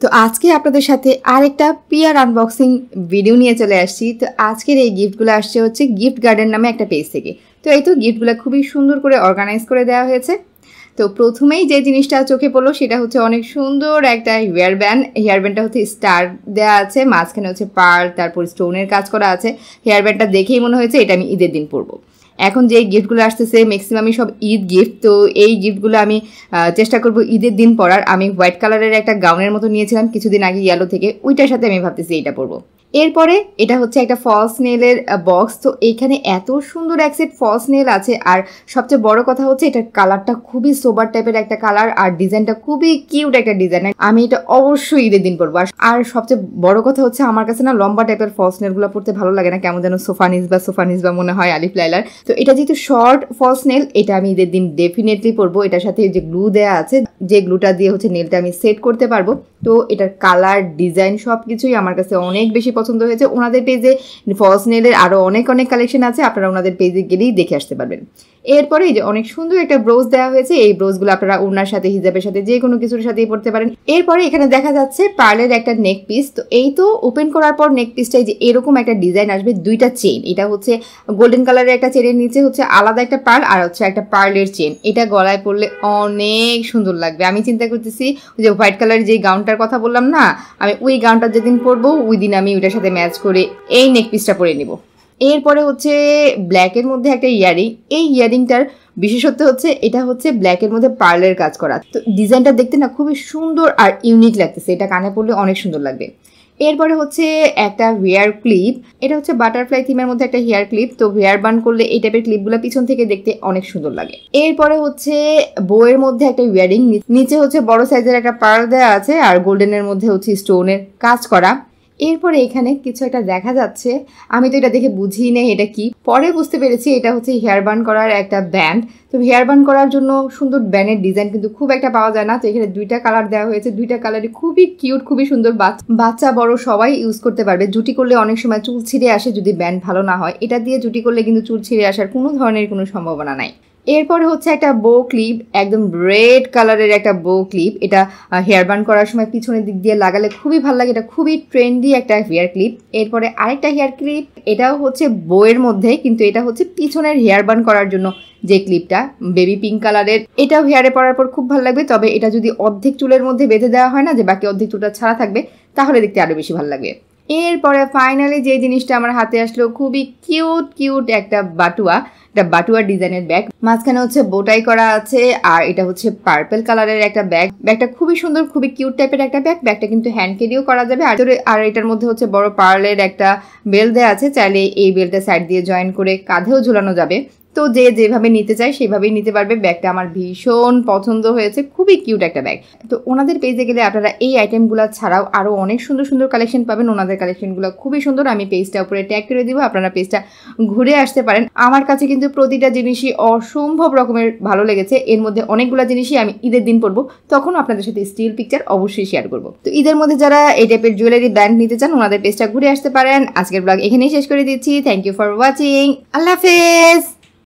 তো আজকে আপনাদের সাথে আরেকটা পিয়ার আনবক্সিং ভিডিও নিয়ে চলে আসছি। তো আজকের এই গিফটগুলো আসছে হচ্ছে গিফট গার্ডেন নামে একটা পেজ থেকে। তো এই তো গিফটগুলো খুবই সুন্দর করে অর্গানাইজ করে দেওয়া হয়েছে। তো প্রথমেই যে জিনিসটা চোখে পড়ল সেটা হচ্ছে অনেক সুন্দর একটা হেয়ার ব্যান্ড হেয়ার ব্যান্ডটা হচ্ছে স্টার দেওয়া আছে, মাঝখানে হচ্ছে পার্ল তারপর স্টোনের কাজ করা আছে। হেয়ার ব্যান্ডটা দেখেই মনে হয়েছে এটা আমি ঈদের দিন পরবো। এখন যে গিফটগুলো আসতেছে ম্যাক্সিমামই সব ঈদ গিফট তো এই গিফটগুলো আমি চেষ্টা করব ঈদের দিন পরার। আমি হোয়াইট কালারের একটা গাউনের মতো নিয়েছিলাম কিছুদিন আগে ইয়েলো থেকে। ওইটার সাথে আমি ভাবতেছি এইটা পরবো। এরপরে এটা হচ্ছে একটা ফলস নেলের বক্স তো এইখানে এত সুন্দর এক সেট ফলস নেল আছে। আর সবচেয়ে বড় কথা হচ্ছে এটার কালারটা খুবই সোবার টাইপের একটা কালার আর ডিজাইনটা খুবই কিউট একটা ডিজাইন আমি এটা অবশ্যই ঈদের দিন পরবো। আর সবচেয়ে বড় কথা হচ্ছে আমার কাছে না লম্বা টাইপের ফলস নেলগুলো পড়তে ভালো লাগে না। কেমন যেন সোফানিস বা সোফানিস বা মনে হয় আলিফ লাইলার। তো এটা যেহেতু শর্ট ফলস নেল এটা আমি ঈদের দিন ডেফিনেটলি পরবো। এটার সাথে যে গ্লু দেওয়া আছে, যে গ্লুটা দিয়ে হচ্ছে নেলটা আমি সেট করতে পারব। তো এটার কালার ডিজাইন সব কিছুই আমার কাছে অনেক বেশি পছন্দ হয়েছে। ওনাদের পেজে ফলস নেলের আরও অনেক অনেক কালেকশন আছে, আপনারা ওনাদের পেজে গেলেই দেখে আসতে পারবেন। এরপরে যে অনেক সুন্দর একটা ব্রোজ দেওয়া হয়েছে, এই ব্রোজগুলো আপনারা ওনার সাথে, হিজাবের সাথে, যে কোনো কিছুর সাথেই পড়তে পারেন। এরপরে এখানে দেখা যাচ্ছে পার্লের একটা নেক পিস তো এই তো ওপেন করার পর নেক পিসটাই যে এরকম একটা ডিজাইন আসবে, দুইটা চেন এটা হচ্ছে গোল্ডেন কালারের একটা চেনের নিচে হচ্ছে আলাদা একটা পার্ল আর হচ্ছে একটা পার্লের চেন এটা গলায় পরলে অনেক সুন্দর লাগবে। আমি চিন্তা করতেছি যে হোয়াইট কালারের যে গাউনটার কথা বললাম না, আমি ওই গানটা যেদিন পরবো ওই দিন আমি ওইটার সাথে ম্যাচ করে এই নেক পিসটা পরে নেব। এরপরে হচ্ছে ব্ল্যাকের মধ্যে একটা ইয়ারিং এই ইয়ারিংটার বিশেষত্ব হচ্ছে, এটা হচ্ছে ব্ল্যাকের মধ্যে পার্লের কাজ করা। তো ডিজাইনটা দেখতে না খুবই সুন্দর আর ইউনিক লাগতেছে। এটা কানে পড়লে অনেক সুন্দর লাগবে। এরপরে হচ্ছে একটা হেয়ার ক্লিপ এটা হচ্ছে বাটারফ্লাই থিমের মধ্যে একটা হেয়ার ক্লিপ তো হেয়ার বান করলে এই টাইপের ক্লিপগুলো পিছন থেকে দেখতে অনেক সুন্দর লাগে। এরপরে হচ্ছে বইয়ের মধ্যে একটা ইয়ারিং নিচে হচ্ছে বড় সাইজের একটা পার্ল দেওয়া আছে। আর গোল্ডেনের মধ্যে হচ্ছে স্টোনের কাজ করা। এরপরে এখানে কিছু একটা দেখা যাচ্ছে। আমি তো এটা দেখে বুঝি নেই এটা কি। পরে বুঝতে পেরেছি এটা হচ্ছে হেয়ার বান করার একটা ব্যান্ড। তো হেয়ার বান করার জন্য সুন্দর ব্যান্ডের ডিজাইন কিন্তু খুব একটা পাওয়া যায় না। তো এখানে দুইটা কালার দেওয়া হয়েছে। দুইটা কালারই খুবই কিউট, খুবই সুন্দর বাচ্চা, বড় সবাই ইউজ করতে পারবে। জুটি করলে অনেক সময় চুল ছিঁড়ে আসে যদি ব্যান্ড ভালো না হয়। এটা দিয়ে জুটি করলে কিন্তু চুল ছিঁড়ে আসার কোনো ধরনের কোনো সম্ভাবনা নাই। এরপরে হচ্ছে একটা বো ক্লিপ একদম রেড কালারের একটা বো ক্লিপ এটা হেয়ার বার্ন করার সময় পিছনের দিক দিয়ে লাগালে খুবই ভালো লাগে। এটা খুবই ট্রেন্ডি একটা হেয়ার ক্লিপ এরপরে আরেকটা হেয়ার ক্লিপ এটাও হচ্ছে বইয়ের মধ্যে, কিন্তু এটা হচ্ছে পিছনের হেয়ার বার্ন করার জন্য যে ক্লিপটা বেবি পিঙ্ক কালারের এটাও হেয়ারে পরার পর খুব ভালো লাগবে, তবে এটা যদি অর্ধেক চুলের মধ্যে বেঁধে দেওয়া হয় না, যে বাকি অর্ধেক চুলটা ছাড়া থাকবে, তাহলে দেখতে আরও বেশি ভালো লাগবে। এরপরে ফাইনালি যে জিনিসটা আমার হাতে আসলো, খুবই কিউট কিউট একটা বাটুয়া এটা বাটুয়া ডিজাইনের ব্যাগ মাঝখানে হচ্ছে বোটাই করা আছে, আর এটা হচ্ছে পার্পেল কালারের একটা ব্যাগ ব্যাগটা খুবই সুন্দর, খুবই কিউট টাইপের একটা ব্যাগ ব্যাগটা কিন্তু হ্যান্ড ক্যারিও করা যাবে। আর আর এটার মধ্যে হচ্ছে বড় পার্লের একটা বেল দেওয়া আছে। চাইলে এই বেলটা সাইড দিয়ে জয়েন করে কাঁধেও ঝুলানো যাবে। তো যে যেভাবে নিতে চায় সেভাবেই নিতে পারবে। ব্যাগটা আমার ভীষণ পছন্দ হয়েছে। খুবই কিউট একটা ব্যাগ। তো ওনাদের পেজে গেলে আপনারা এই আইটেমগুলো ছাড়াও আরও অনেক সুন্দর সুন্দর কালেকশন পাবেন। ওনাদের কালেকশনগুলো খুবই সুন্দর। আমি পেজটা উপরে ট্যাগ করে দিব। আপনারা পেজটা ঘুরে আসতে পারেন। আমার কাছে কিন্তু প্রতিটা জিনিসই অসম্ভব রকমের ভালো লেগেছে। এর মধ্যে অনেকগুলো জিনিসই আমি ঈদের দিন পরবো। তখন আপনাদের সাথে স্টিল পিকচার অবশ্যই শেয়ার করব। তো ঈদের মধ্যে যারা এই টাইপের জুয়েলারি ব্যান্ড নিতে চান, ওনাদের পেজটা ঘুরে আসতে পারেন। আজকের ব্লগ এখানেই শেষ করে দিচ্ছি। থ্যাংক ইউ ফর ওয়াচিং আল্লাহ হাফেজ!